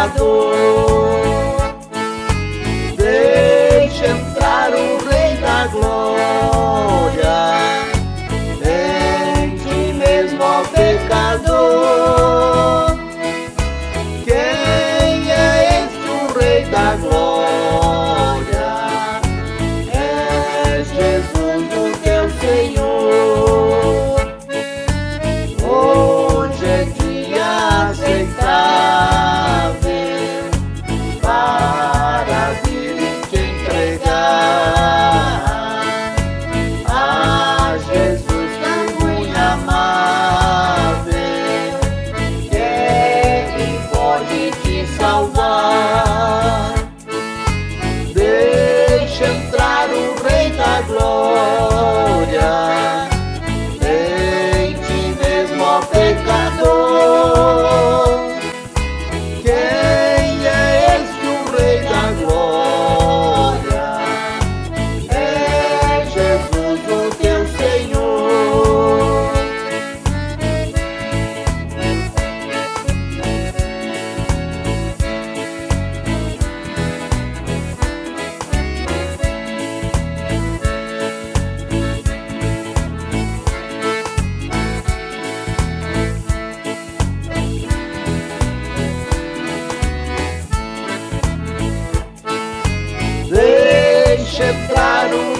pecador. Deixa entrar o Rei da Glória O